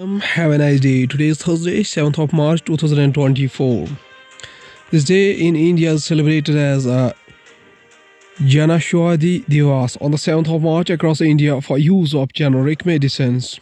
Um, have a nice day. Today is Thursday, 7th of March 2024. This day in India is celebrated as uh, Janaushadhi Divas on the 7th of March across India for use of generic medicines.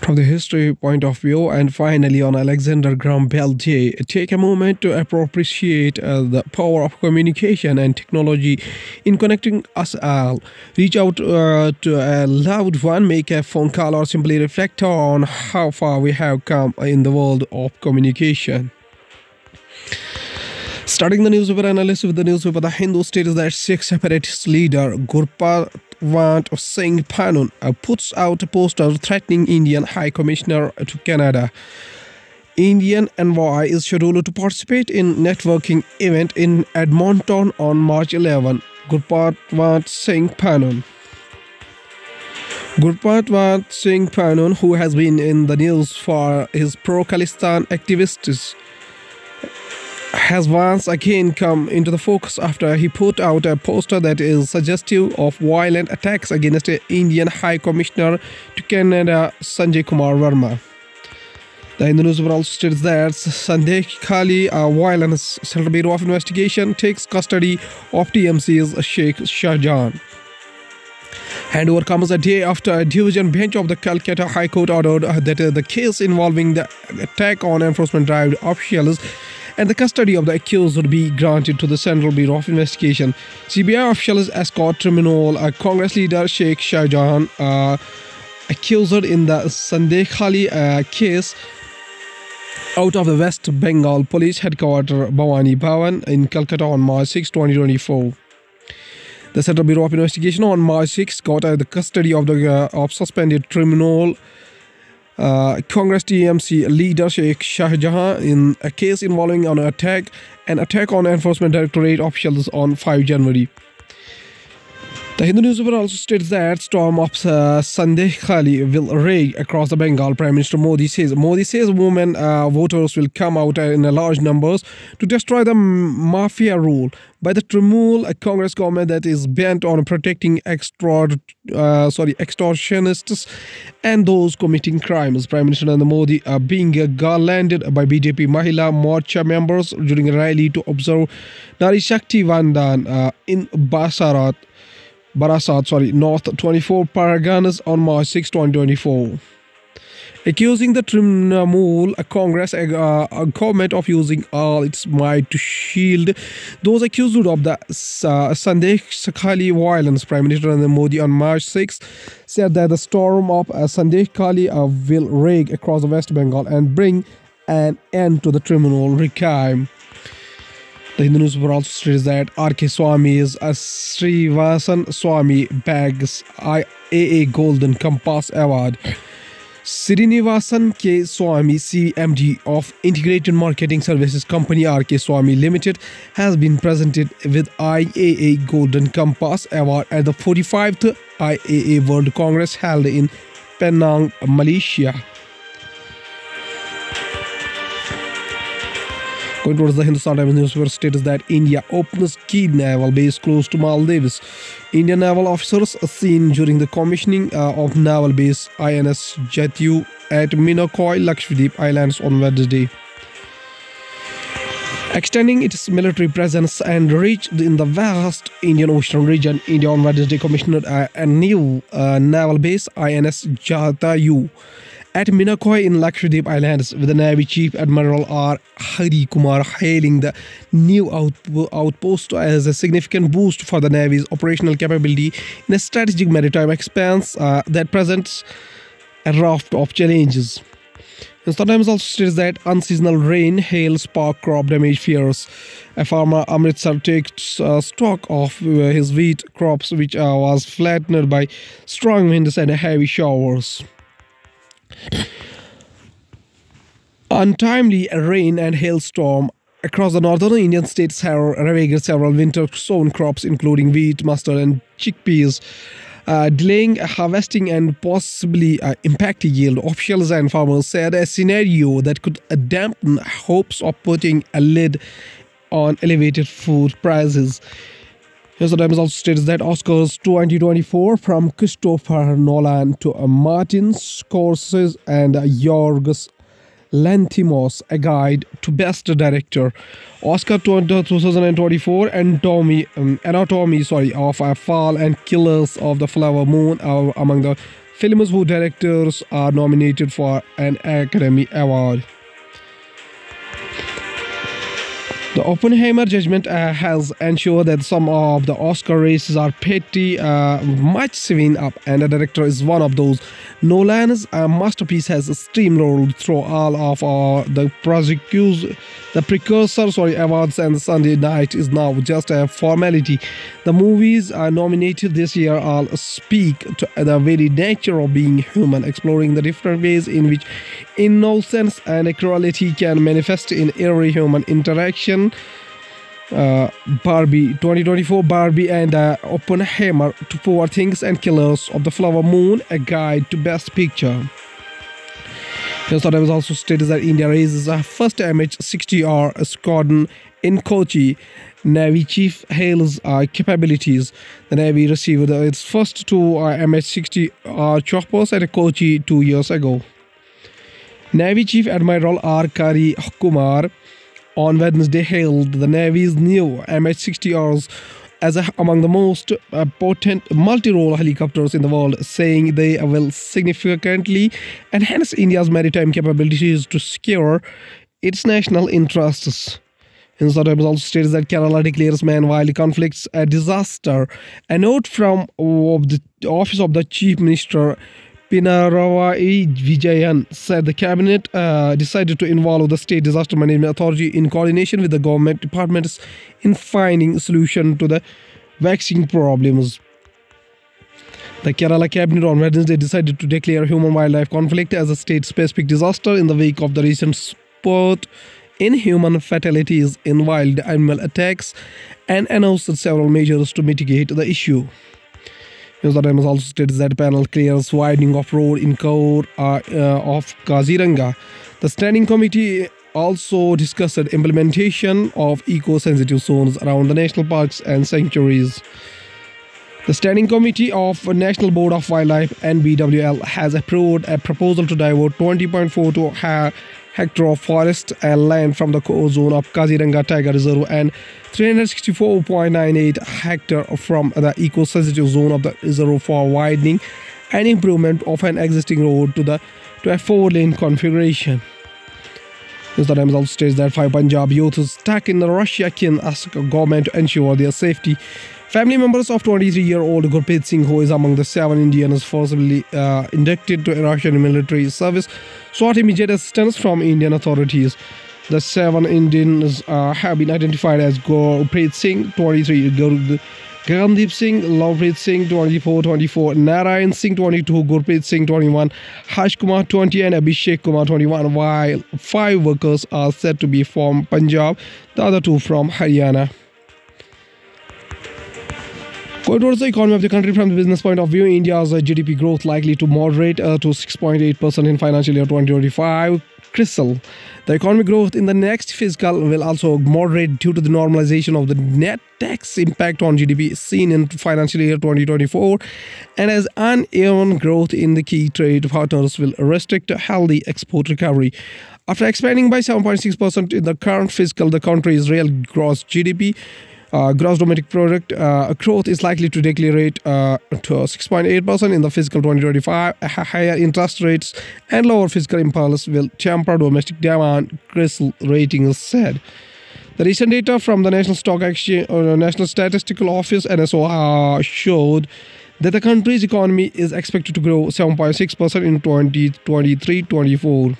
From the history point of view. And finally on alexander graham bell day take a moment to appreciate uh, the power of communication and technology in connecting us all. Reach out uh, to a loved one make a phone call or simply reflect on how far we have come in the world of communication. Starting the newspaper analysis with the newspaper, the Hindu states that Sikh separatist leader Gurpal Want Singh Pannun uh, puts out a poster threatening Indian High Commissioner to Canada. Indian envoy is scheduled to participate in networking event in Edmonton on March 11. Gurpatwant Singh Pannun. Gurpatwant Singh Pannun, who has been in the news for his pro-Khalistan activities, has once again come into the focus after he put out a poster that is suggestive of violent attacks against the Indian High Commissioner to Canada Sanjay Kumar Verma. The Hindu newspaper also states that Sandesh Khali, a violent Central Bureau of Investigation, takes custody of TMC's Sheikh Shahjahan. Handover comes a day after a division bench of the Calcutta High Court ordered that the case involving the attack on enforcement drive officials and the custody of the accused would be granted to the Central Bureau of Investigation. CBI officials escort Trinamool uh, Congress leader Sheikh Shahjahan, uh, accused in the Sandekhali uh, case out of the West Bengal Police Headquarters Bhavani Bhavan in Calcutta on March 6, 2024. The Central Bureau of Investigation on March 6 got uh, the custody of the uh, of suspended Trinamool uh, Congress TMC leader Sheikh Shahjahan in a case involving an attack, an attack on Enforcement Directorate officials on 5 January. The Hindu newspaper also states that storm of uh, Sandesh Khali will rage across the Bengal. Prime Minister Modi says Modi says women uh, voters will come out in large numbers to destroy the mafia rule by the Trinamool, a Congress government that is bent on protecting extra, uh, sorry, extortionists and those committing crimes. Prime Minister Narendra Modi uh, being garlanded by BJP Mahila Morcha members during a rally to observe Nari Shakti Vandan uh, in Basarat Barasat, sorry, North 24 Parganas on March 6, 2024. Accusing the Trinamool, Congress, uh, government of using all its might to shield those accused of the uh, Sandesh Sakhali violence. Prime Minister Narendra Modi on March 6 said that the storm of uh, Sandesh Khali uh, will rage across the West Bengal and bring an end to the Trinamool regime. The Hindu newspaper also states that R.K. Swami's Srivasan Swami bags IAA Golden Compass Award. Srinivasan K. Swami, CMD of Integrated Marketing Services Company RK Swami Limited, has been presented with IAA Golden Compass Award at the 45th IAA World Congress held in Penang, Malaysia. Going towards the Hindustan Times newspaper states that India opens key naval base close to Maldives. Indian naval officers seen during the commissioning uh, of naval base INS Jatayu at Minicoy, Lakshadweep Islands on Wednesday. Extending its military presence and reach in the vast Indian Ocean region, India on Wednesday commissioned a, a new uh, naval base INS Jatayu at Minicoy in Lakshadweep Islands with the Navy Chief Admiral R. Hari Kumar hailing the new outpost as a significant boost for the Navy's operational capability in a strategic maritime expanse uh, that presents a raft of challenges. And sometimes also states that unseasonal rain, hail, spark crop damage fears. A farmer Amritsar takes uh, stock of uh, his wheat crops which uh, was flattened by strong winds and heavy showers. Untimely rain and hailstorm across the northern Indian states have ravaged several winter sown crops, including wheat, mustard, and chickpeas. Uh, delaying harvesting and possibly uh, impacting yield. Officials and farmers said a scenario that could dampen hopes of putting a lid on elevated food prices. Yes, the Times states that Oscars 2024 from Christopher Nolan to Martin Scorsese and Yorgos Lanthimos, a guide to best director. Oscar 2024 and Tommy um, Anatomy, sorry, of a Fall and Killers of the Flower Moon are among the films whose directors are nominated for an Academy Award. The Oppenheimer judgment uh, has ensured that some of the Oscar races are pretty uh, much swing up, and the director is one of those. Nolan's uh, masterpiece has steamrolled through all of uh, the prosecutors, the precursor, sorry, awards, and Sunday night is now just a formality. The movies are nominated this year all speak to the very nature of being human, exploring the different ways in which innocence and equality can manifest in every human interaction. Uh, Barbie 2024 Barbie and uh, Oppenheimer to Poor Things and Killers of the Flower Moon, a guide to Best Picture. Was also stated that India raises a first MH-60R squadron in Kochi. Navy chief hails uh, capabilities. The Navy received its first two uh, MH-60R choppers at Kochi two years ago. Navy Chief Admiral R. Hari Kumar on Wednesday hailed the Navy's new MH-60Rs as a, among the most uh, potent multi-role helicopters in the world, saying they will significantly enhance India's maritime capabilities to secure its national interests. Inside also states that Kerala declares Manvali conflicts a disaster. A note from the Office of the Chief Minister Pinarayi Vijayan said the cabinet uh, decided to involve the state disaster management authority in coordination with the government departments in finding solution to the vexing problems. The Kerala cabinet on Wednesday decided to declare human-wildlife conflict as a state-specific disaster in the wake of the recent spurt in human fatalities in wild animal attacks and announced several measures to mitigate the issue. The Times also states that panel clears widening of road in core uh, uh, of Kaziranga. The standing committee also discussed implementation of eco-sensitive zones around the national parks and sanctuaries. The Standing Committee of National Board of Wildlife (NBWL) has approved a proposal to divert 20.42 ha hectare of forest and land from the core zone of Kaziranga Tiger Reserve and 364.98 hectare from the eco-sensitive zone of the reserve for widening and improvement of an existing road to the to a four-lane configuration. Times also states that five Punjab youths stuck in Russia can ask government to ensure their safety. Family members of 23-year-old Gurpreet Singh, who is among the seven Indians forcibly uh, inducted to Russian military service, sought immediate assistance from Indian authorities. The seven Indians uh, have been identified as Gurpreet Singh, 23, Gagandeep Singh, Lovepreet Singh, 24, 24, Narayan Singh, 22, Gurpreet Singh, 21, Harsh Kumar, 20, and Abhishek Kumar, 21, while five workers are said to be from Punjab, the other two from Haryana. Towards the economy of the country from the business point of view, India's GDP growth likely to moderate uh, to 6.8% in financial year 2025. CRISIL. The economic growth in the next fiscal will also moderate due to the normalization of the net tax impact on GDP seen in financial year 2024 and as uneven growth in the key trade partners will restrict healthy export recovery. After expanding by 7.6% in the current fiscal, the country's real gross GDP uh, gross domestic product uh, growth is likely to decelerate uh, to 6.8% in the fiscal 2025. Higher interest rates and lower fiscal impulse will temper domestic demand, CRISIL ratings said. The recent data from the National Stock Exchange or uh, National Statistical Office NSO showed that the country's economy is expected to grow 7.6% in 2023-24.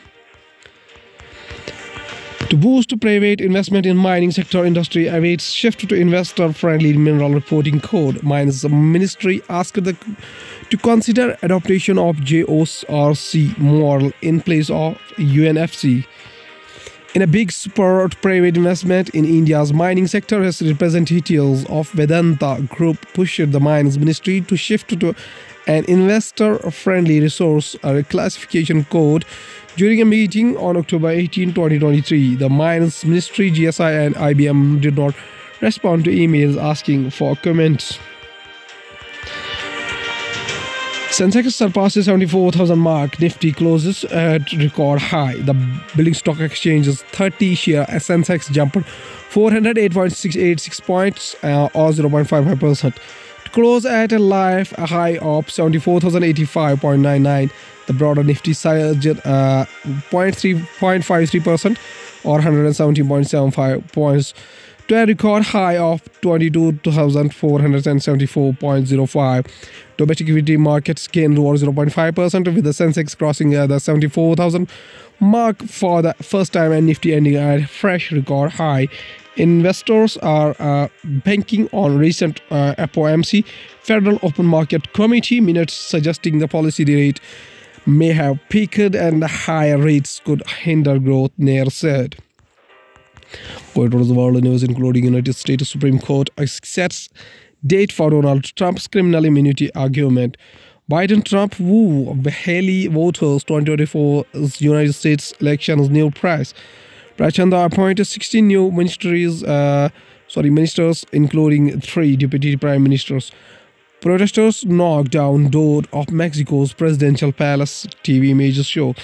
To boost private investment in mining sector industry awaits shift to investor-friendly mineral reporting code. Mines Ministry asked the, to consider adoption of JORC model in place of UNFC. In a big spurt private investment in India's mining sector, as representatives of Vedanta Group pushed the Mines Ministry to shift to an investor-friendly resource classification code during a meeting on October 18, 2023, the Mines Ministry, GSI, and IBM did not respond to emails asking for comments. Sensex surpasses 74,000 mark. Nifty closes at record high. The building stock exchange's 30 share Sensex jumped 408.686 points uh, or 0.55%. To close at a live high of 74,085.99. The broader Nifty surged uh, 0.353% or 117.75 points to a record high of 22,474.05. Domestic equity markets gained over 0.5% with the Sensex crossing the 74,000 mark for the first time and Nifty ending at a fresh record high. Investors are uh, banking on recent uh, FOMC Federal Open Market Committee minutes suggesting the policy rate may have peaked and higher rates could hinder growth, Nair said. Going towards the world news, including United States Supreme Court sets date for Donald Trump's criminal immunity argument. Biden Trump woo Haley voters 2024 United States elections new price. Prachanda appointed 16 new ministries, uh, sorry, ministers, including three deputy prime ministers. Protesters knocked down door of Mexico's presidential palace TV images show.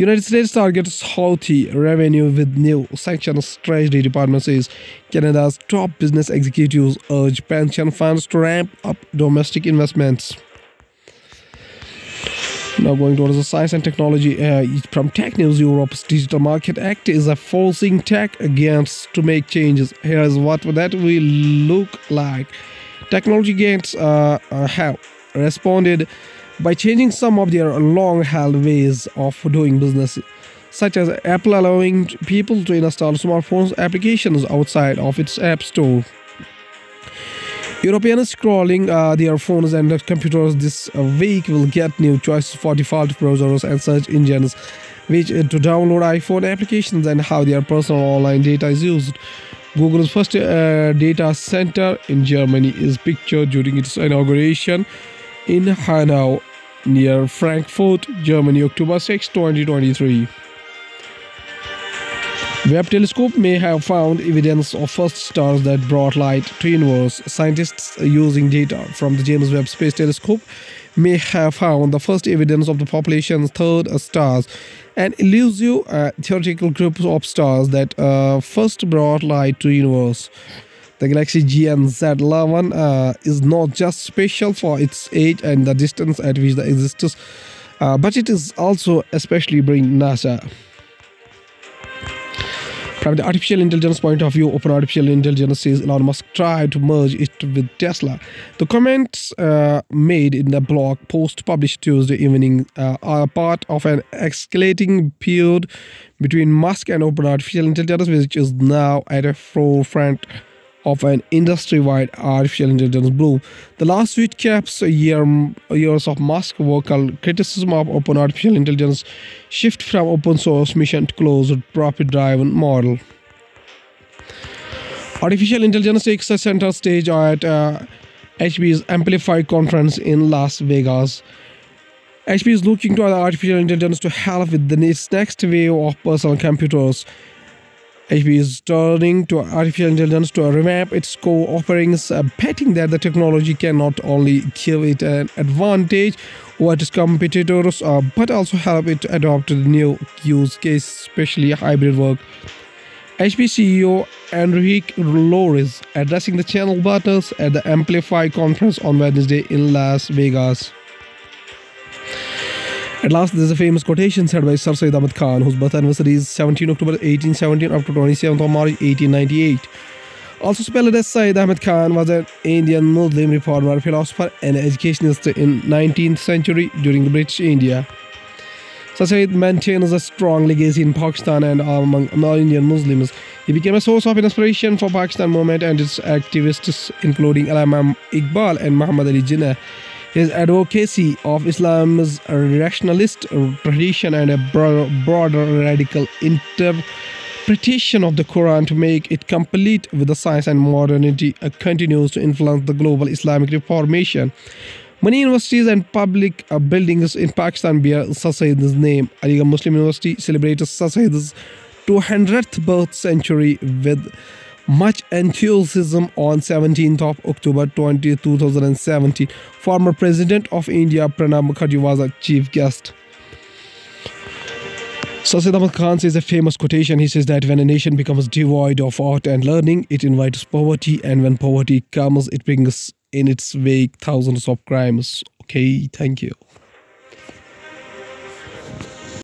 United States targets Houthi revenue with new sanctions. Treasury Department says Canada's top business executives urge pension funds to ramp up domestic investments. Now going towards the science and technology uh, from Tech News, Europe's Digital Market Act is a forcing tech against to make changes. Here's what that will look like. Technology giants uh, uh, have responded by changing some of their long-held ways of doing business, such as Apple allowing people to install smartphones applications outside of its app store. Europeans scrolling uh, their phones and computers this week will get new choices for default browsers and search engines, which uh, to download iPhone applications and how their personal online data is used. Google's first uh, data center in Germany is pictured during its inauguration in Hanau near Frankfurt, Germany, October 6, 2023. Webb telescope may have found evidence of first stars that brought light to universe. Scientists using data from the James Webb Space Telescope may have found the first evidence of the population's third stars, an elusive uh, theoretical group of stars that uh, first brought light to universe. The Galaxy GNZ11 uh, is not just special for its age and the distance at which it exists, uh, but it is also especially bring NASA. From the artificial intelligence point of view, Open Artificial Intelligence says Elon Musk tried to merge it with Tesla. The comments uh, made in the blog post published Tuesday evening uh, are part of an escalating feud between Musk and Open Artificial Intelligence, which is now at a forefront of an industry-wide artificial intelligence boom. The last week caps year, years of Musk vocal criticism of open artificial intelligence shift from open source mission to closed profit-driven model. Artificial intelligence takes a center stage at uh, HP's Amplify conference in Las Vegas. HP is looking to artificial intelligence to help with the next wave of personal computers. HP is turning to artificial intelligence to revamp its core offerings, uh, betting that the technology can not only give it an advantage over its competitors, uh, but also help it adopt the new use case, especially hybrid work. HP CEO Enrique Lores addressing the channel partners at the Amplify conference on Wednesday in Las Vegas. At last, there's a famous quotation said by Sir Syed Ahmad Khan, whose birth anniversary is 17 October 1817 up to 27th of March 1898. Also spelled as Syed Ahmad Khan was an Indian Muslim reformer, philosopher and educationist in 19th century during British India. Sir Syed maintains a strong legacy in Pakistan and among Indian Muslims. He became a source of inspiration for Pakistan movement and its activists including Allama Iqbal and Muhammad Ali Jinnah. His advocacy of Islam's rationalist tradition and a broader radical interpretation of the Quran to make it complete with the science and modernity uh, continues to influence the global Islamic reformation. Many universities and public uh, buildings in Pakistan bear Sir Syed's name. Aligarh Muslim University celebrates Sir Syed's 200th birth century with much enthusiasm on 17th of October 20, 2017. Former President of India Pranab Mukherjee was a chief guest. Sir Syed Ahmad Khan says a famous quotation. He says that when a nation becomes devoid of art and learning, it invites poverty, and when poverty comes, it brings in its wake thousands of crimes. Okay, thank you.